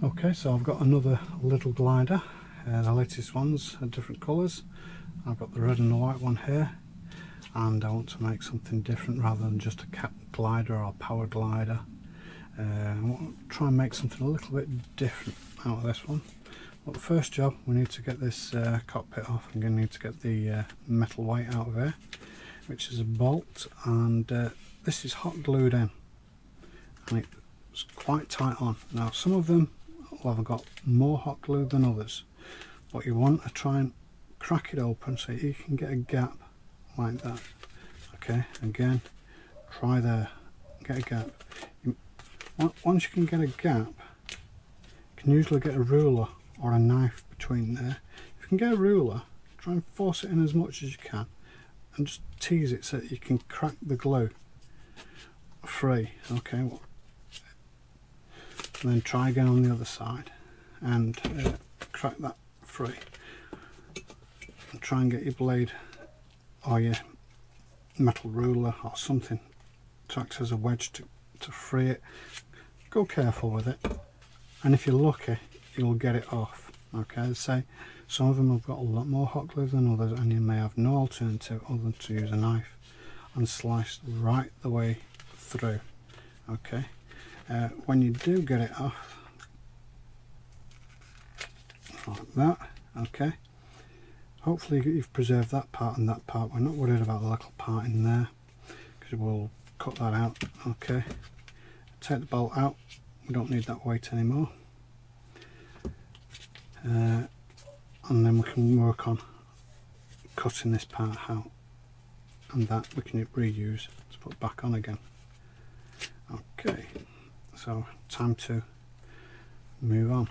Okay, so I've got another little glider. Uh, the latest ones are different colours. I've got the red and the white one here. And I want to make something different rather than just a cat glider or a power glider. Uh, I want to try and make something a little bit different out of this one. But the first job, we need to get this uh, cockpit off. I'm going to need to get the uh, metal weight out of here, which is a bolt. And uh, this is hot glued in. And it's quite tight on. Now, some of them well I've got more hot glue than others but you want to try and crack it open so you can get a gap like that. Okay again try there. Get a gap. Once you can get a gap you can usually get a ruler or a knife between there. If you can get a ruler try and force it in as much as you can and just tease it so that you can crack the glue free. Okay well, and then try again on the other side and uh, crack that free. And try and get your blade or your metal ruler or something to act as a wedge to, to free it. Go careful with it. And if you're lucky you'll get it off. Okay say some of them have got a lot more hot glue than others and you may have no alternative other than to use a knife and slice right the way through. Okay uh, when you do get it off like that okay. Hopefully you've preserved that part and that part. We're not worried about the little part in there because we'll cut that out okay. Take the bolt out. We don't need that weight anymore. Uh, and then we can work on cutting this part out. And that we can reuse to put back on again. Okay so time to move on.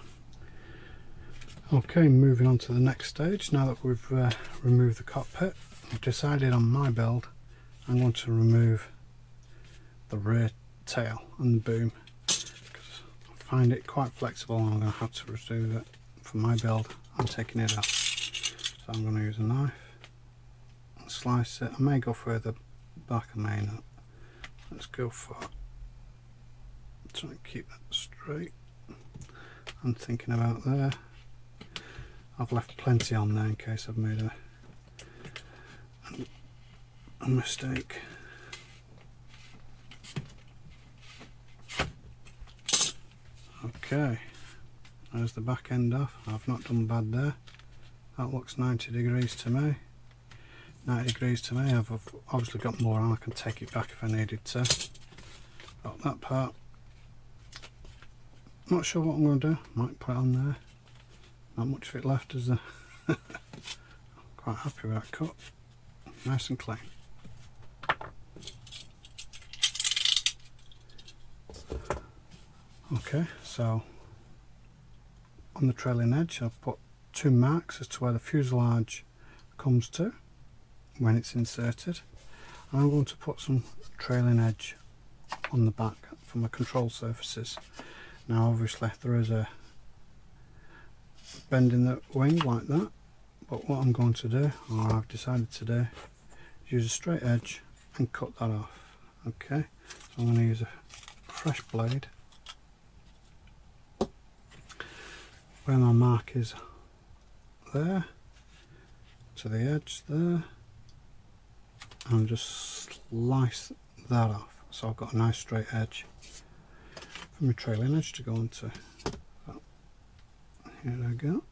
Okay moving on to the next stage. Now that we've uh, removed the cockpit I've decided on my build. I'm going to remove the rear tail and the boom because I find it quite flexible and I'm going to have to remove it for my build. I'm taking it off so I'm going to use a knife and slice it. I may go further back I may not. Let's go for try and keep that straight. I'm thinking about there. I've left plenty on there in case I've made a, a mistake. Okay. There's the back end off. I've not done bad there. That looks 90 degrees to me. 90 degrees to me. I've obviously got more on. I can take it back if I needed to. Got that part not sure what I'm going to do. Might put it on there. Not much of it left as the. Quite happy with that cut. Nice and clean. Okay, so on the trailing edge I've put two marks as to where the fuselage comes to when it's inserted. I'm going to put some trailing edge on the back for my control surfaces. Now obviously there is a bend in the wing like that but what I'm going to do, or I've decided to do, is use a straight edge and cut that off. Okay, so I'm going to use a fresh blade. Where my mark is there to the edge there and just slice that off. So I've got a nice straight edge from a trailing edge to go into. here I go.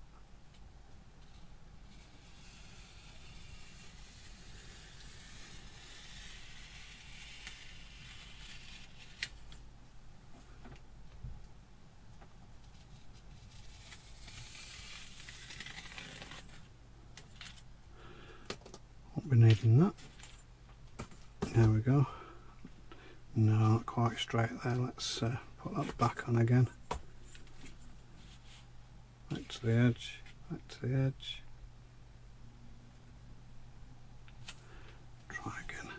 Won't be needing that. There we go. No, not quite straight there. Let's uh, put that back on again. Back to the edge back to the edge. Try again.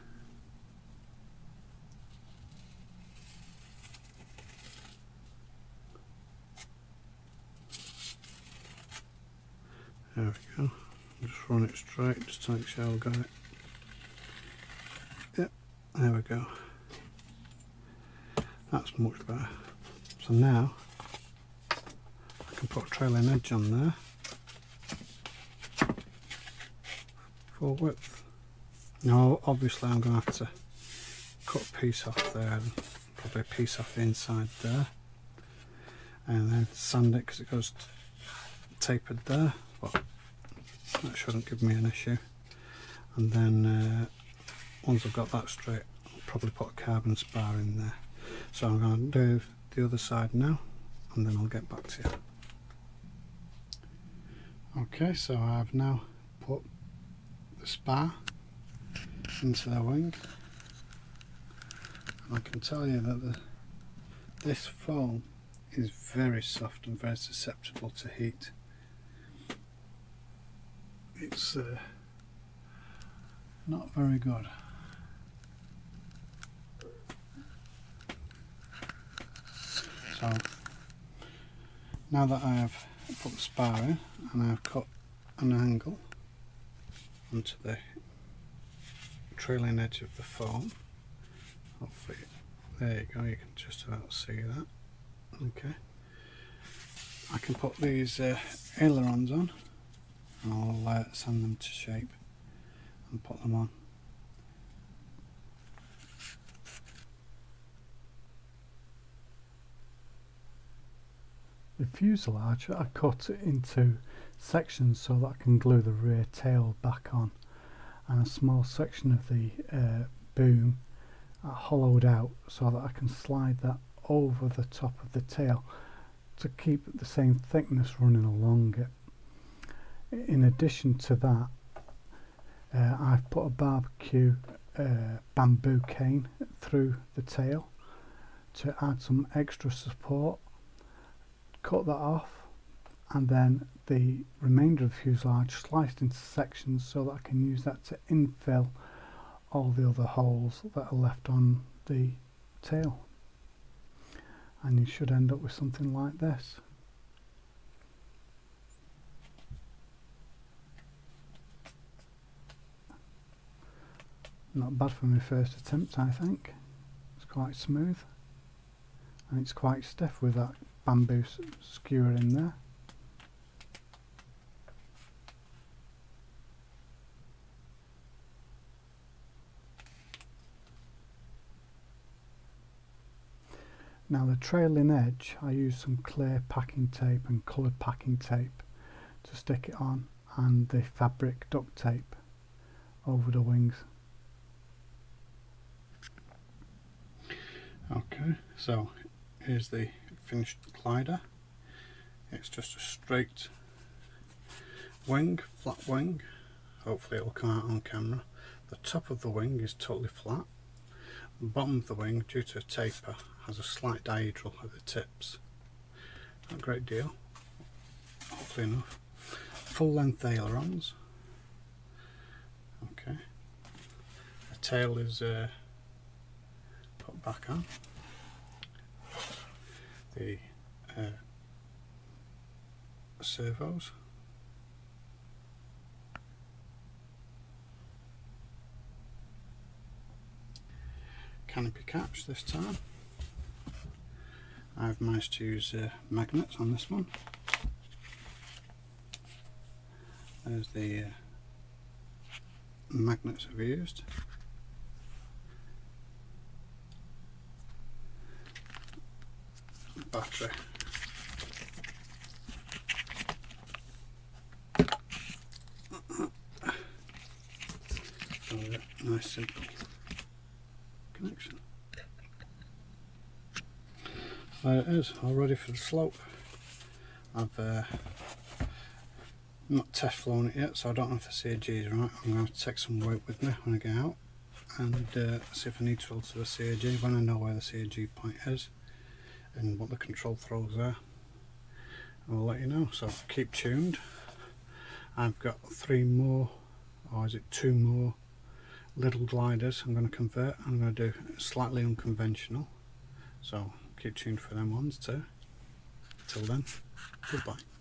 There we go. Just run it straight just to make sure I've got it. Yep there we go that's much better. So now I can put a trailing edge on there. Full width. Now obviously I'm going to have to cut a piece off there and probably a piece off the inside there and then sand it because it goes tapered there but that shouldn't give me an issue and then uh, once I've got that straight I'll probably put a carbon spar in there so I'm going to do the other side now and then I'll get back to you. Okay so I've now put the spar into the wing. And I can tell you that the, this foam is very soft and very susceptible to heat. It's uh, not very good so now that I have put the spar in and I have cut an angle onto the trailing edge of the foam hopefully there you go you can just about see that. Okay. I can put these uh, ailerons on and I'll uh, sand them to shape and put them on The fuselage I cut into sections so that I can glue the rear tail back on and a small section of the uh, boom I hollowed out so that I can slide that over the top of the tail to keep the same thickness running along it. In addition to that uh, I've put a barbecue uh, bamboo cane through the tail to add some extra support cut that off and then the remainder of fuselage sliced into sections so that I can use that to infill all the other holes that are left on the tail. And you should end up with something like this. Not bad for my first attempt I think. It's quite smooth and it's quite stiff with that bamboo skewer in there. Now the trailing edge, I use some clear packing tape and coloured packing tape to stick it on and the fabric duct tape over the wings. Okay, so here's the finished glider it's just a straight wing, flat wing. Hopefully it'll come out on camera. The top of the wing is totally flat. The bottom of the wing due to a taper has a slight dihedral at the tips. Not a great deal. Hopefully enough. Full length ailerons. Okay. The tail is uh, put back on the uh, servos. Canopy caps this time. I've managed to use uh, magnets on this one. There's the uh, magnets I've used. Battery. nice simple connection. There it is, all ready for the slope. I've uh, not test flown it yet, so I don't know if the CAG is right. I'm going to take some weight with me when I get out and uh, see if I need to alter the CAG when I know where the CAG point is and what the control throws are I'll let you know. So keep tuned. I've got three more or is it two more little gliders I'm going to convert. I'm going to do slightly unconventional. So keep tuned for them ones too. Till then goodbye